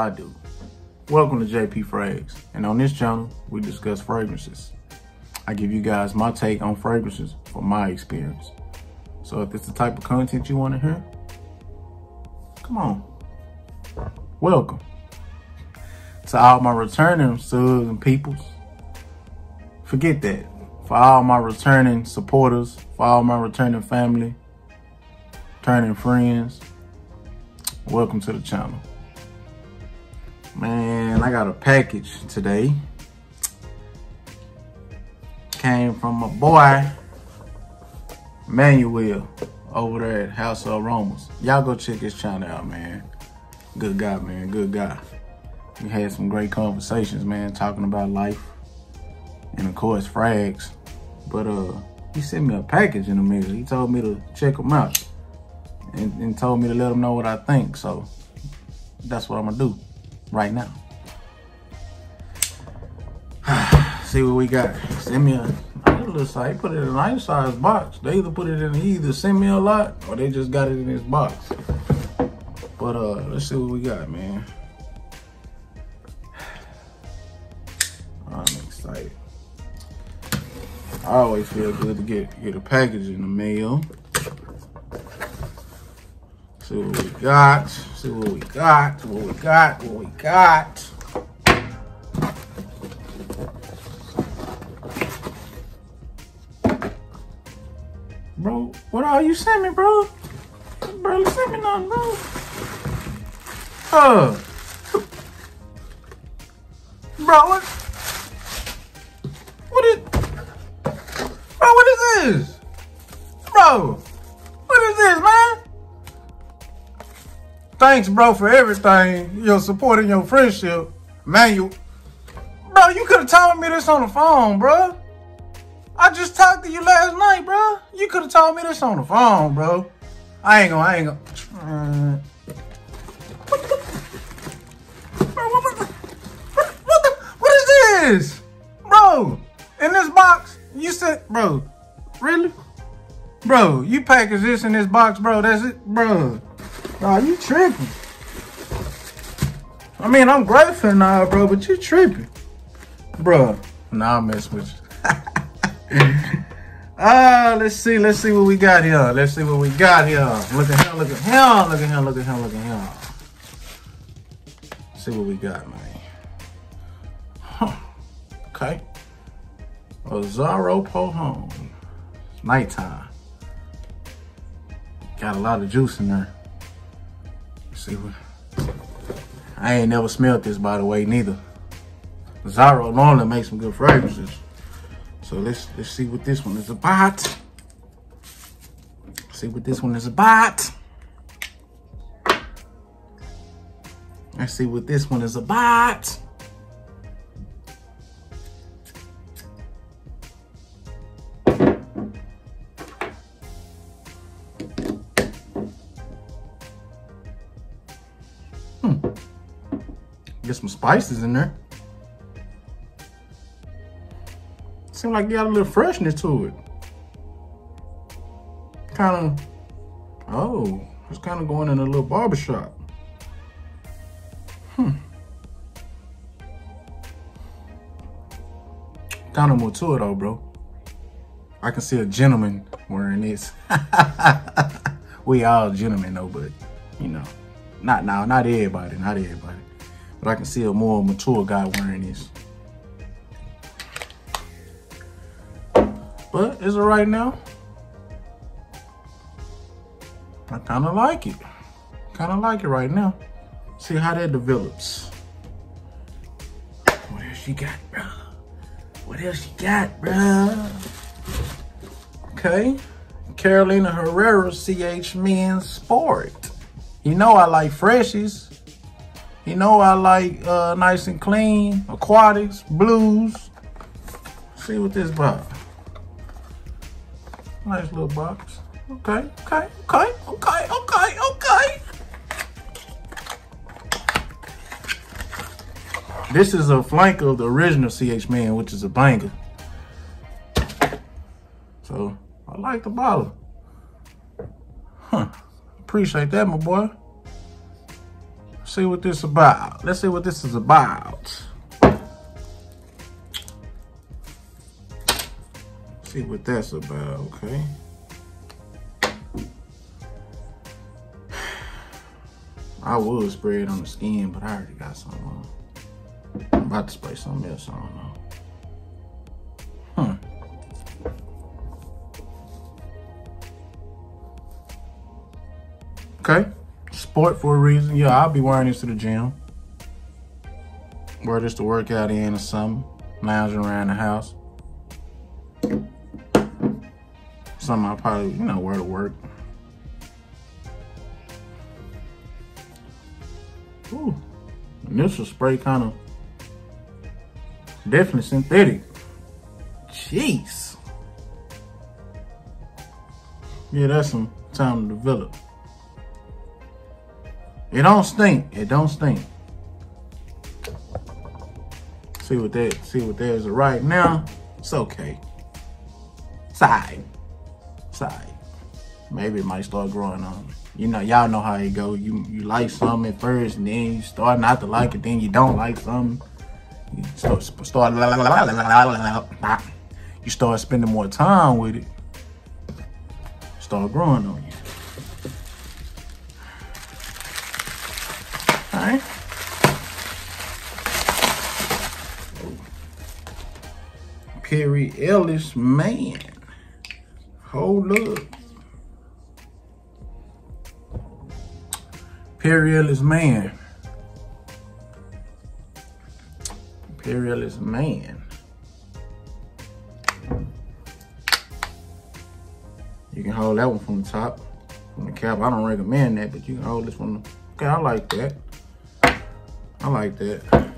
I do. Welcome to JP Frags, and on this channel, we discuss fragrances. I give you guys my take on fragrances from my experience. So if it's the type of content you want to hear, come on. Welcome. To all my returning subs and peoples, forget that. For all my returning supporters, for all my returning family, returning friends, welcome to the channel. Man, I got a package today. Came from my boy, Manuel, over there at House of Aromas. Y'all go check his channel out, man. Good guy, man, good guy. We had some great conversations, man, talking about life. And of course, frags. But uh, he sent me a package in the mail. He told me to check them out. And, and told me to let him know what I think. So that's what I'm gonna do right now. See what we got. Send me a, little site, put it in a nice size box. They either put it in, he either send me a lot or they just got it in this box. But uh, let's see what we got, man. I'm excited. I always feel good to get get a package in the mail. See what we got. See what we got. What we got. What we got. Bro, what are you sent me, bro? Bro, sent me nothing, bro. Uh. Bro, what? What is... Bro, what is this? Bro, what is this, man? Thanks, bro, for everything. Your support and your friendship. Man, you... Bro, you could have told me this on the phone, bro. I just talked to you last night, bro. You could have told me this on the phone, bro. I ain't gonna, I ain't gonna... Uh, this? Bro, in this box, you said, bro, really? Bro, you package this in this box, bro, that's it? Bro, nah, you tripping. I mean, I'm grateful now, bro, but you tripping. Bro, nah, I mess with you. Ah, uh, let's see, let's see what we got here. Let's see what we got here. Look at him, look at him, look at him, look at him, look at him. See what we got, man. Huh. Okay. Azzaro Pour Homme. Nighttime. Got a lot of juice in there. See what. I ain't never smelled this, by the way, neither. Azzaro normally makes some good fragrances. So let's let's see what this one is about. See what this one is about. Let's see what this one is about. Get some spices in there. Seems like you got a little freshness to it. Kind of, oh, it's kind of going in a little barbershop. Hmm. Kind of more to it though, bro. I can see a gentleman wearing this. we all gentlemen though, but you know, not now, not everybody, not everybody. But I can see a more mature guy wearing this. But it's right now. I kind of like it. Kind of like it right now. See how that develops. What else you got, bro? What else you got, bro? Okay. Carolina Herrera CH Men's Sport. You know I like freshies. You know I like uh, nice and clean, aquatics, blues. See what this box. Nice little box. Okay, okay, okay, okay, okay, okay. This is a flank of the original CH Man, which is a banger. So I like the bottle. Huh. Appreciate that, my boy. See what this about. Let's see what this is about. See what that's about, okay? I would spray it on the skin, but I already got some on. I'm about to spray something else on though. Hmm. Okay. Sport for a reason. Yeah, I'll be wearing this to the gym. Wear this to work out in or something. Lounging around the house. Something I'll probably, you know, wear to work. Ooh. Initial spray kind of definitely synthetic. Jeez. Yeah, that's some time to develop. It don't stink. It don't stink. See what that see what there's right now. It's okay. Side. Side. Maybe it might start growing on. You know, y'all know how it go. You you like something at first, and then you start not to like it, then you don't like something. You start, start you start spending more time with it. Start growing on you. Perry Ellis, man. Hold up. Perry Ellis, man. Perry Ellis, man. You can hold that one from the top, from the cap. I don't recommend that, but you can hold this one. Okay, I like that. I like that.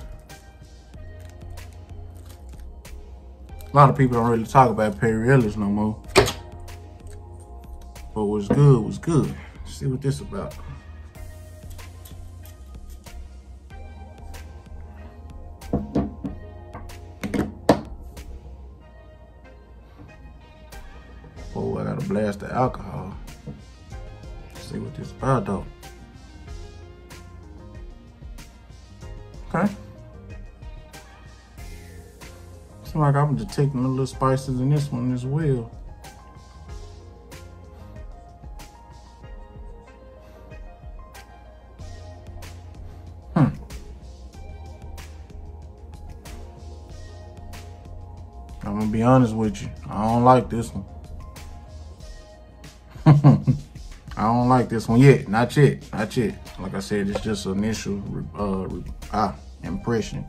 A lot of people don't really talk about Perry Ellis no more. But what's good was good. Let's see what this about. Oh, I gotta blast the alcohol. Let's see what this about though. Okay. Seems like I'm detecting a little spices in this one as well. Hmm. I'm gonna be honest with you. I don't like this one. I don't like this one yet. Not yet. Not yet. Like I said, it's just an initial uh, ah, impression.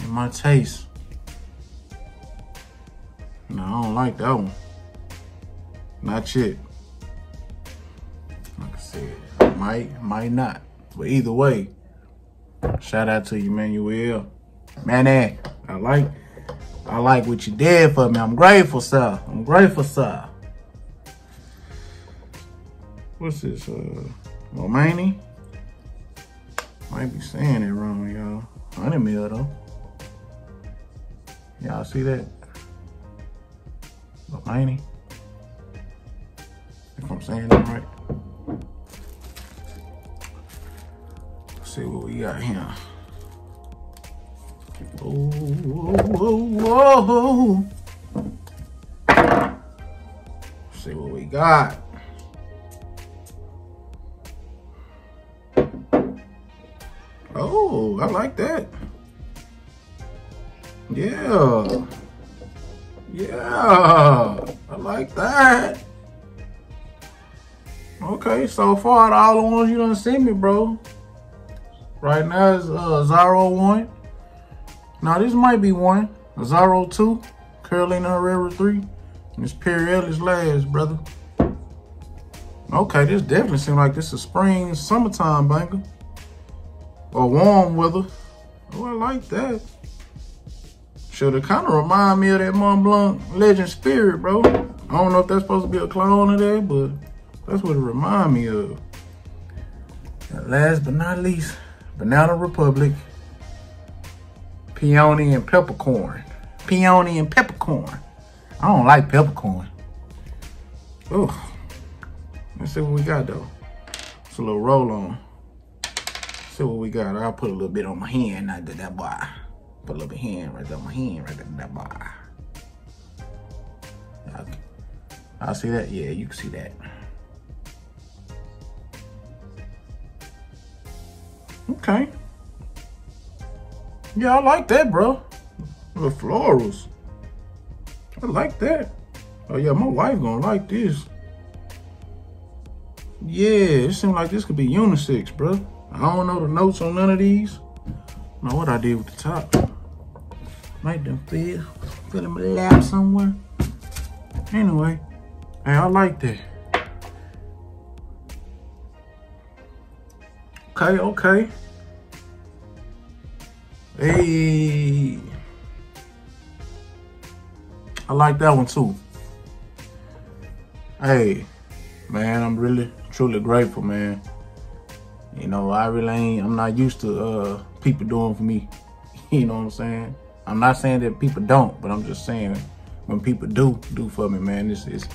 In my taste. No, I don't like that one. Not yet. Like I said, might, might not. But either way, shout out to you, Manuel. Man, I like I like what you did for me. I'm grateful, sir. I'm grateful, sir. What's this? Uh, Romani? Might be saying it wrong, y'all. Honey meal, though. Y'all see that? Romani? If I'm saying that right. Let's see what we got here. Oh, whoa, whoa. See what we got. Oh, I like that. Yeah. Yeah, I like that. Okay, so far, all the ones you done sent me, bro. Right now is uh, Zaro 1. Now this might be one. Zaro 2, Carolina Herrera 3, and this Perry Ellis last, brother. Okay, this definitely seems like this is spring, summertime banger. Or warm weather. Oh, I like that. Should have kind of remind me of that Montblanc Legend Spirit, bro. I don't know if that's supposed to be a clone of that, but that's what it remind me of. And last but not least, Banana Republic peony and peppercorn. peony and peppercorn. I don't like peppercorn. Oh, let's see what we got though. It's a little roll on. See what we got. I'll put a little bit on my hand. I did that boy. Put a little bit hand right there on my hand right there. That boy. I see that. Yeah, you can see that. Okay. Yeah, I like that, bro. The florals. I like that. Oh yeah, my wife gonna like this. Yeah, it seems like this could be unisex, bro. I don't know the notes on none of these. Know what I did with the top. Might them feel, feel my lap somewhere. Anyway, hey, I like that. Okay, okay. Hey. I like that one too. Hey, man, I'm really, truly grateful, man. You know, I really ain't, I'm not used to uh, people doing for me. you know what I'm saying? I'm not saying that people don't, but I'm just saying when people do do for me, man, this is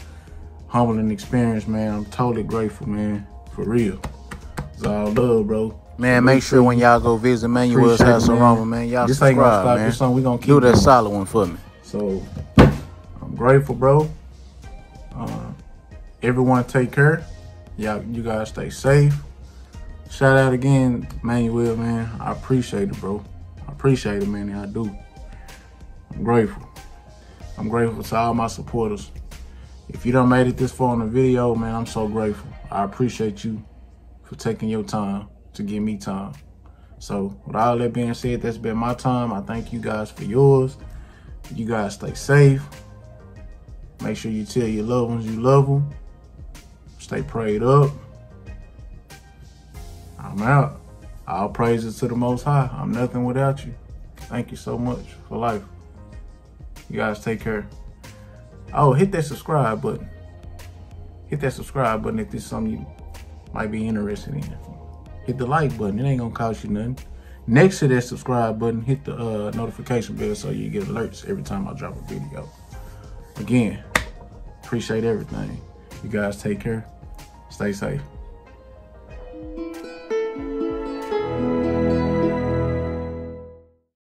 humbling experience, man. I'm totally grateful, man. For real. It's all love, bro. Man, make sure when y'all go visit Manuel's House Aroma, man, y'all this subscribe, ain't gonna stop. man. This song we gonna keep Do that solid one for me. So, I'm grateful, bro. Uh, everyone take care. Y'all, you guys stay safe. Shout out again, Manuel, man. I appreciate it, bro. I appreciate it, man. I do. I'm grateful. I'm grateful to all my supporters. If you don't made it this far in the video, man, I'm so grateful. I appreciate you for taking your time to give me time. So with all that being said, that's been my time. I thank you guys for yours. You guys stay safe. Make sure you tell your loved ones you love them. Stay prayed up. I'm out. All praises to the Most High. I'm nothing without you. Thank you so much for life. You guys take care. Oh, hit that subscribe button. Hit that subscribe button if this is something you might be interested in hit the like button. It ain't gonna cost you nothing. Next to that subscribe button, hit the uh, notification bell so you get alerts every time I drop a video. Again, appreciate everything. You guys take care. Stay safe.